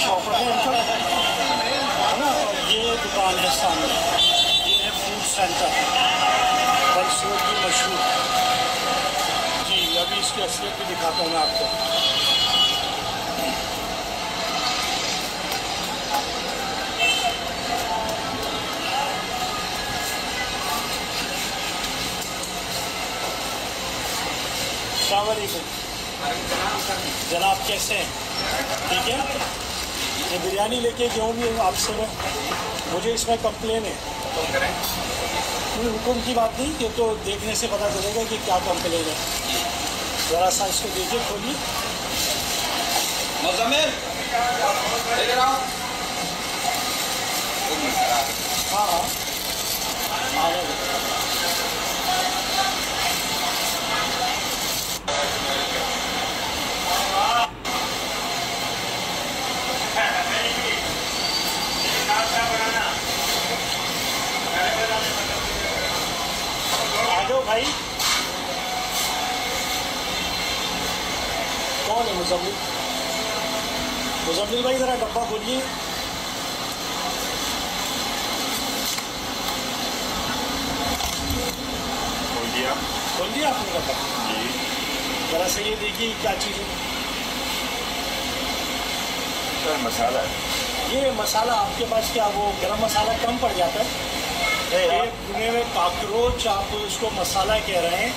Shop है इनका दुकान है सामने ये है फ़ूड सेंटर बलसोर की मशहूर जी, अभी इसकी असलियत भी दिखाता हूँ मैं आपको। जनाब, कैसे हैं? ठीक है? बिरयानी लेके जो भी आपसे मैं मुझे इसमें कंप्लेन है। कोई हुक्म की बात नहीं, ये तो देखने से पता चलेगा कि क्या कंप्लेन है। ज़रा सा इसको देखिए खोलिए हाँ हाँ आ गए भाई। कौन है मुजम्मिल मुजम्मिल भाई ज़रा डब्बा खोलिए खोल दिया खोल दिया आपने डब्बा जी। ज़रा से ये देखिए क्या चीज़ है। सर मसाला ये मसाला आपके पास क्या वो गरम मसाला कम पड़ जाता है? ये भुने हुए काकरोच आप इसको मसाला कह रहे हैं।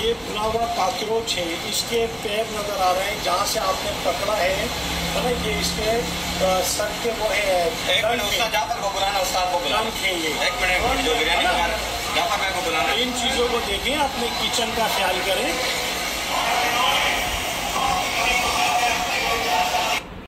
ये भुना हुआ काकरोच है। इसके पैर नज़र आ रहे हैं जहाँ से आपने पकड़ा है। है ना ये इसके सर के वो है। एक मिनट उस्ताद जाफ़र को बुलाना उस्ताद को बुलाना है। ये। एक मिनट जो बिरयानी जाफ़र भाई को बुलाना इन चीज़ों को देखें अपने किचन का ख्याल करें।